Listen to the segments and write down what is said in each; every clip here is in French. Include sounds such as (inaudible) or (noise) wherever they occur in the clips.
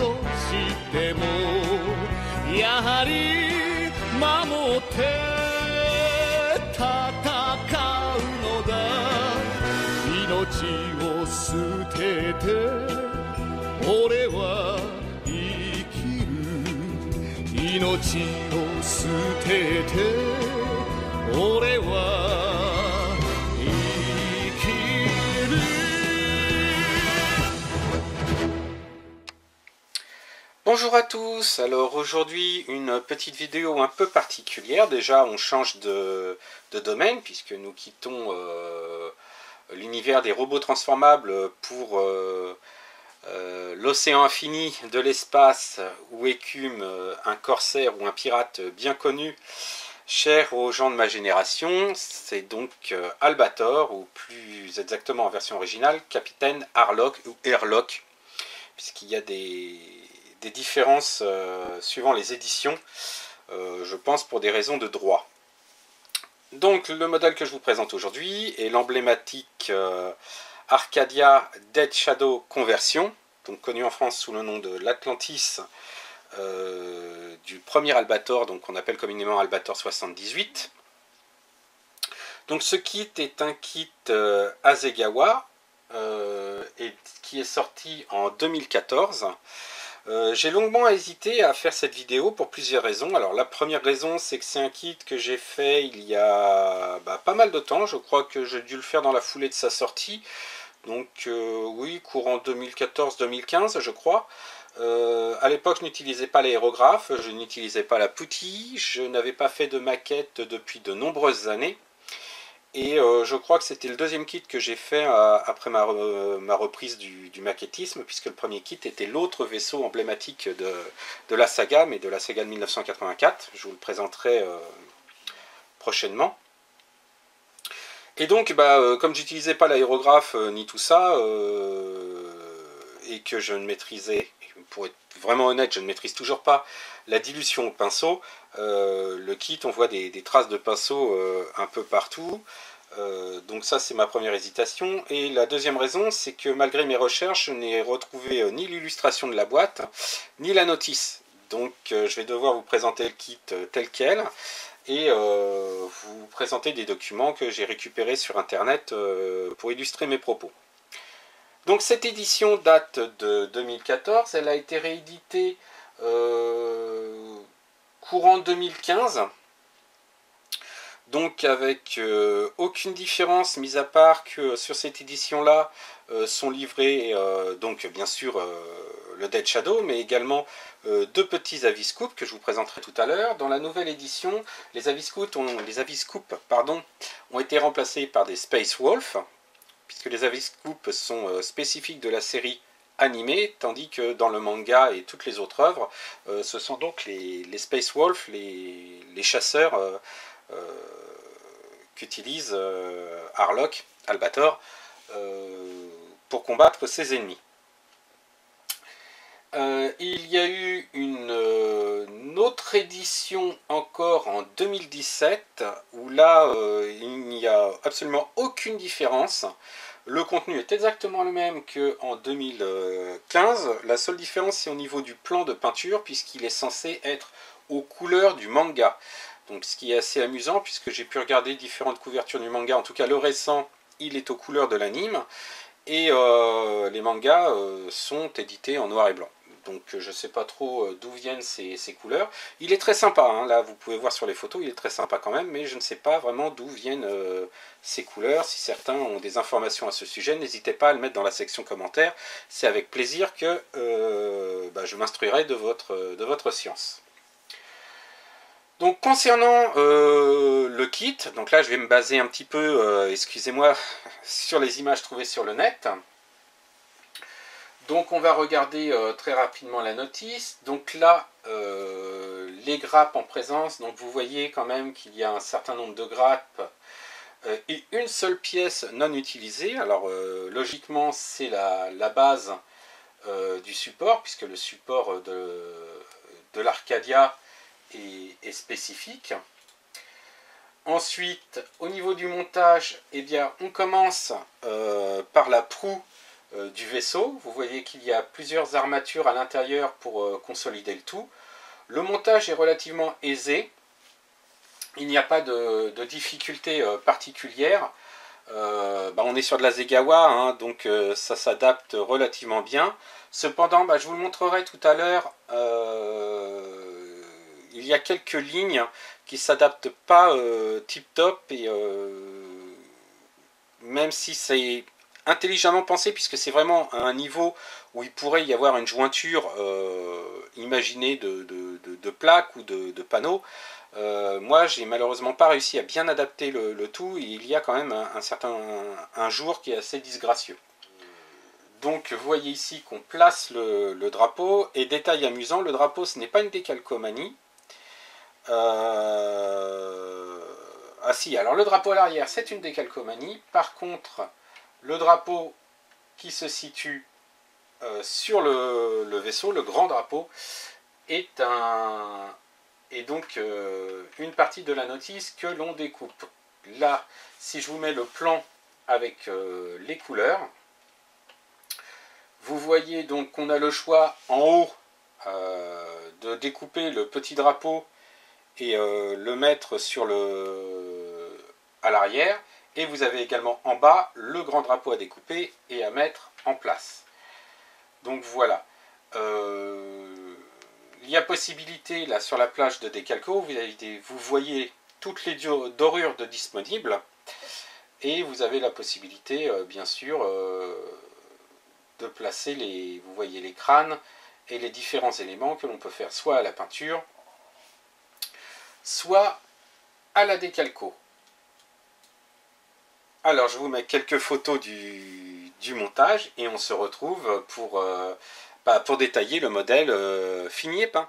としてもやはり守って戦うのだ。命を捨てて俺は生きる。命を捨てて Bonjour à tous, alors aujourd'hui une petite vidéo un peu particulière, déjà on change de, domaine puisque nous quittons euh, l'univers des robots transformables pour euh, euh, l'océan infini de l'espace où écume un corsaire ou un pirate bien connu, cher aux gens de ma génération, c'est donc Albator ou plus exactement en version originale, Capitaine Harlock ou Airlock puisqu'il y a des, des différences euh, suivant les éditions, euh, je pense pour des raisons de droit. Donc le modèle que je vous présente aujourd'hui est l'emblématique euh, Arcadia Dead Shadow Conversion, donc connu en France sous le nom de l'Atlantis du premier Albator, donc qu'on appelle communément Albator 78. Donc ce kit est un kit euh, et qui est sorti en 2014. Euh, j'ai longuement hésité à faire cette vidéo pour plusieurs raisons. Alors la première raison, c'est que c'est un kit que j'ai fait il y a bah, pas mal de temps. Je crois que j'ai dû le faire dans la foulée de sa sortie. Donc euh, oui, courant 2014-2015, je crois. Euh, à l'époque, je n'utilisais pas l'aérographe, je n'utilisais pas la putty, je n'avais pas fait de maquette depuis de nombreuses années. Et euh, je crois que c'était le deuxième kit que j'ai fait euh, après ma, re- ma reprise du, du maquettisme, puisque le premier kit était l'autre vaisseau emblématique de, de la saga, mais de la saga de 1984. Je vous le présenterai euh, prochainement. Et donc, bah, euh, comme j'utilisais pas l'aérographe euh, ni tout ça, euh, et que je ne maîtrisais, pour être vraiment honnête, je ne maîtrise toujours pas la dilution au pinceau, euh, le kit, on voit des, traces de pinceau euh, un peu partout. Euh, donc ça, c'est ma première hésitation. Et la deuxième raison, c'est que malgré mes recherches, je n'ai retrouvé ni l'illustration de la boîte, ni la notice. Donc je vais devoir vous présenter le kit tel quel et vous présenter des documents que j'ai récupérés sur Internet pour illustrer mes propos. Donc cette édition date de 2014, elle a été rééditée euh, courant 2015. Donc avec euh, aucune différence, mis à part que sur cette édition-là euh, sont livrés donc bien sûr euh, le Dead Shadow, mais également euh, deux petits avis scoop que je vous présenterai tout à l'heure. Dans la nouvelle édition, les avis scoop ont, ont été remplacés par des Space Wolf, puisque les avis scoop sont euh, spécifiques de la série animée, tandis que dans le manga et toutes les autres œuvres, euh, ce sont donc les, Space Wolf, les, chasseurs euh, qu'utilise Harlock, Albator, pour combattre ses ennemis. Il y a eu une, autre édition encore en 2017 où là il n'y a absolument aucune différence. Le contenu est exactement le même qu'en 2015. La seule différence c'est au niveau du plan de peinture puisqu'il est censé être aux couleurs du manga. Donc ce qui est assez amusant puisque j'ai pu regarder différentes couvertures du manga, en tout cas le récent il est aux couleurs de l'anime et euh, les mangas euh, sont édités en noir et blanc. Donc euh, je ne sais pas trop euh, d'où viennent ces, couleurs. Il est très sympa, hein, là vous pouvez voir sur les photos, il est très sympa quand même, mais je ne sais pas vraiment d'où viennent euh, ces couleurs. Si certains ont des informations à ce sujet, n'hésitez pas à le mettre dans la section commentaires. C'est avec plaisir que bah, je m'instruirai de votre, science. Donc concernant le kit, donc là je vais me baser un petit peu, excusez-moi, (laughs) sur les images trouvées sur le net. Donc on va regarder euh, très rapidement la notice. Donc là, euh, les grappes en présence, donc vous voyez quand même qu'il y a un certain nombre de grappes euh, et une seule pièce non utilisée. Alors logiquement c'est la, base du support, puisque le support de, de l'Arcadia est, est spécifique. Ensuite, au niveau du montage, eh bien, on commence par la proue du vaisseau. Vous voyez qu'il y a plusieurs armatures à l'intérieur pour euh, consolider le tout. Le montage est relativement aisé. Il n'y a pas de, difficulté particulière. Bah, on est sur de la Zegawa, hein, donc ça s'adapte relativement bien. Cependant, bah, je vous le montrerai tout à l'heure, il y a quelques lignes qui s'adaptent pas euh, tip top et euh, même si c'est intelligemment pensé puisque c'est vraiment un niveau où il pourrait y avoir une jointure euh, imaginée de, plaques ou de, panneaux. moi, j'ai malheureusement pas réussi à bien adapter le, tout et il y a quand même un, certain un, jour qui est assez disgracieux. Donc vous voyez ici qu'on place le, le, drapeau et détail amusant, le drapeau ce n'est pas une décalcomanie, euh, ah si, alors le drapeau à l'arrière, c'est une décalcomanie. Par contre, le drapeau qui se situe euh, sur le, vaisseau, le grand drapeau, est, un, donc euh, une partie de la notice que l'on découpe. Là, si je vous mets le plan avec les couleurs, vous voyez donc qu'on a le choix en haut de découper le petit drapeau et euh, le mettre sur à l'arrière. Et vous avez également en bas le grand drapeau à découper et à mettre en place. Donc voilà. Euh, il y a possibilité là sur la plage de décalco, vous, voyez toutes les dorures de disponibles. Et vous avez la possibilité, euh, bien sûr, de placer les, vous voyez les crânes et les différents éléments que l'on peut faire soit à la peinture, soit à la décalco. Alors je vous mets quelques photos du, montage et on se retrouve pour, euh, bah, pour détailler le modèle euh, fini et peint.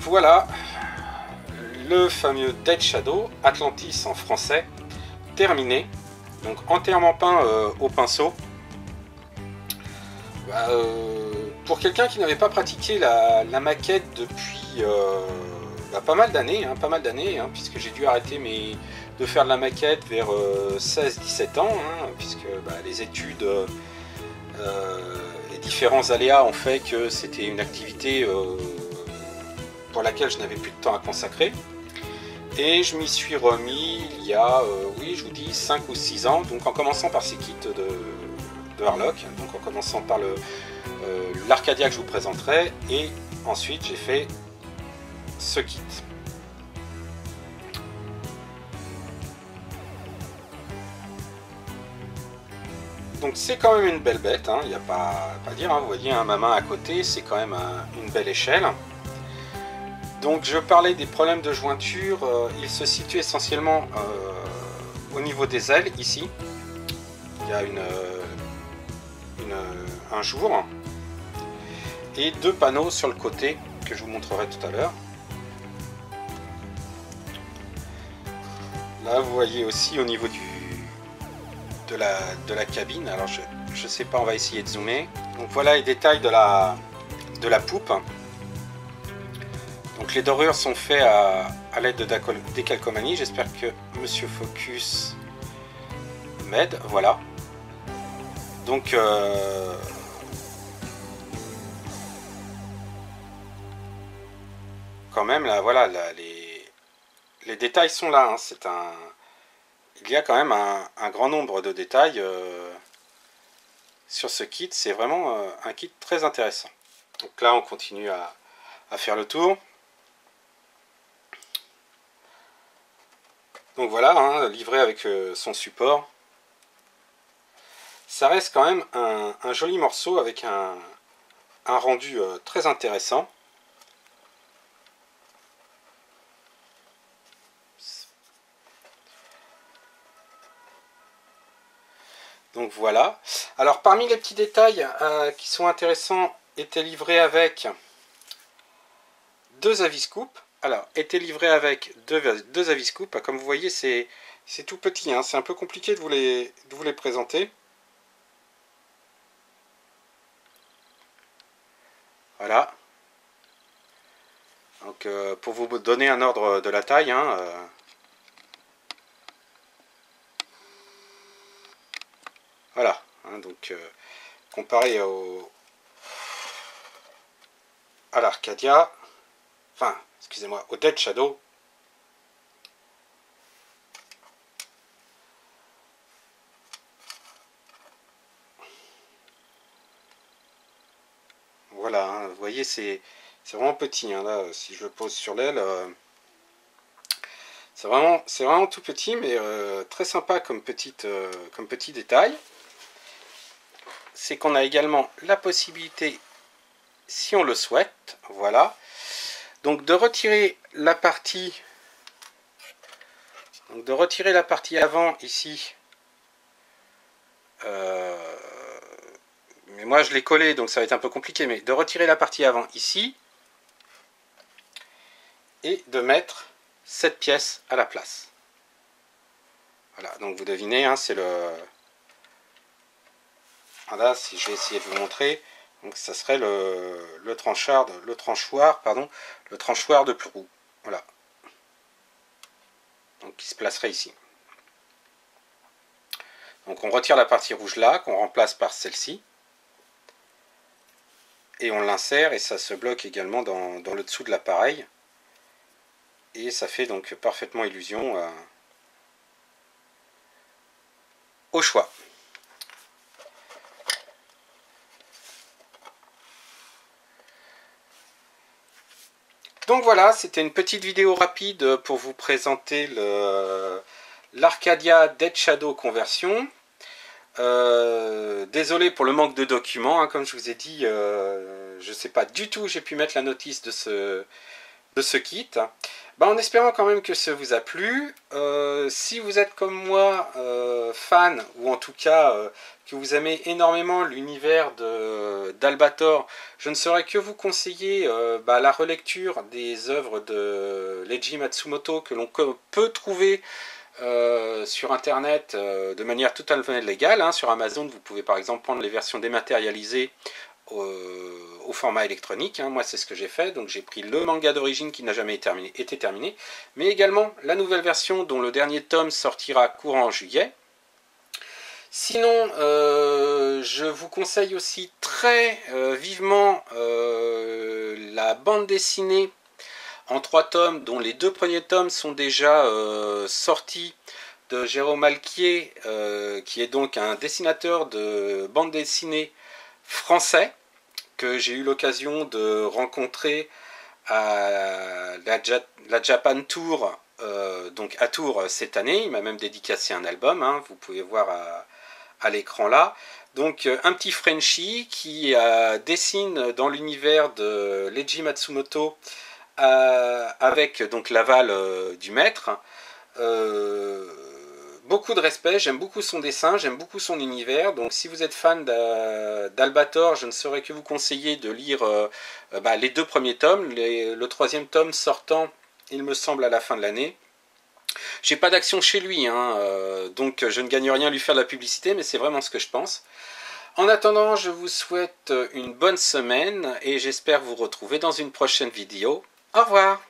Voilà le fameux Dead Shadow, Atlantis en français, terminé. Donc entièrement peint euh, au pinceau. Bah, euh, pour quelqu'un qui n'avait pas pratiqué la, maquette depuis euh, bah, pas mal d'années, hein, pas mal d'années, hein, puisque j'ai dû arrêter de faire de la maquette vers 16-17 ans, hein, puisque bah, les études différents aléas ont fait que c'était une activité pour laquelle je n'avais plus de temps à consacrer. Et je m'y suis remis il y a, euh, oui, je vous dis, 5 ou 6 ans, donc en commençant par ces kits de, de Harlock, donc en commençant par euh, l'Arcadia que je vous présenterai, et ensuite j'ai fait ce kit. Donc c'est quand même une belle bête, il hein, n'y a pas, à dire, hein. vous voyez ma main à côté, c'est quand même une belle échelle. Donc je parlais des problèmes de jointure, euh, il se situe essentiellement euh, au niveau des ailes ici. Il y a une, euh, un jour et deux panneaux sur le côté que je vous montrerai tout à l'heure. Là vous voyez aussi au niveau du, de, la, de la cabine, alors je ne sais pas, on va essayer de zoomer. Donc voilà les détails de la, de la poupe. Donc les dorures sont faits à, l'aide de décalcomanie. J'espère que Monsieur Focus m'aide. Voilà. Donc euh, quand même là, voilà, les, les détails sont là. Hein. C'est un, il y a quand même un, grand nombre de détails euh, sur ce kit. C'est vraiment euh, un kit très intéressant. Donc là, on continue à faire le tour. Donc voilà, hein, livré avec euh, son support. Ça reste quand même un, joli morceau avec un, rendu très intéressant. Voilà. Alors parmi les petits détails qui sont intéressants, était livré avec deux avis scoop. Alors, était livré avec deux, deux avis scoop. Comme vous voyez, c'est tout petit. Hein. C'est un peu compliqué de vous les, de vous les présenter. Voilà. Donc, euh, pour vous donner un ordre de la taille, hein, euh, voilà. Hein, donc, euh, comparé au, à l'Arcadia, enfin, excusez-moi, au Dead Shadow, Voilà, hein, vous voyez, c'est vraiment petit. Hein, là, si je le pose sur l'aile, euh, c'est vraiment, vraiment tout petit, mais euh, très sympa comme, petite, comme petit détail. C'est qu'on a également la possibilité si on le souhaite. Voilà. Donc de retirer la partie donc de retirer la partie avant ici. Euh, mais moi je l'ai collé donc ça va être un peu compliqué. Mais de retirer la partie avant ici. Et de mettre cette pièce à la place. Voilà, donc vous devinez, hein, c'est le... Voilà, si je vais essayer de vous montrer. Donc ça serait le, le, tranchoir, le tranchoir, pardon, le tranchoir de roux. Voilà. Donc qui se placerait ici. Donc on retire la partie rouge là, qu'on remplace par celle-ci. Et on l'insère et ça se bloque également dans, le dessous de l'appareil. Et ça fait donc parfaitement illusion euh, au choix. Donc voilà, c'était une petite vidéo rapide pour vous présenter l'Arcadia Dead Shadow conversion. Euh, désolé pour le manque de documents, hein, comme je vous ai dit, euh, je ne sais pas du tout, j'ai pu mettre la notice de ce, de ce kit. Bah, en espérant quand même que ça vous a plu. Euh, si vous êtes comme moi fan, ou en tout cas que vous aimez énormément l'univers d'Albator, je ne saurais que vous conseiller bah, la relecture des œuvres de Leiji Matsumoto que l'on peut trouver euh, sur internet euh, de manière totalement légale. Hein. Sur Amazon, vous pouvez par exemple prendre les versions dématérialisées au, format électronique. Hein. Moi, c'est ce que j'ai fait. Donc, j'ai pris le manga d'origine qui n'a jamais été terminé, mais également la nouvelle version dont le dernier tome sortira courant en juillet. Sinon, euh, je vous conseille aussi très vivement la bande dessinée en trois tomes, dont les deux premiers tomes sont déjà euh, sortis de Jérôme Alquier, euh, qui est donc un dessinateur de bande dessinée français, que j'ai eu l'occasion de rencontrer à la, Japan Tour, euh, donc à Tours cette année. Il m'a même dédicacé un album, hein, vous pouvez voir à, l'écran là. Donc un petit Frenchie qui dessine dans l'univers de Leiji Matsumoto euh, avec donc l'aval euh, du maître. Euh, beaucoup de respect, j'aime beaucoup son dessin, j'aime beaucoup son univers. Donc si vous êtes fan d'Albator, je ne saurais que vous conseiller de lire bah, les deux premiers tomes, le troisième tome sortant, il me semble, à la fin de l'année. J'ai pas d'action chez lui, hein, donc je ne gagne rien à lui faire de la publicité, mais c'est vraiment ce que je pense. En attendant, je vous souhaite une bonne semaine et j'espère vous retrouver dans une prochaine vidéo. Au revoir.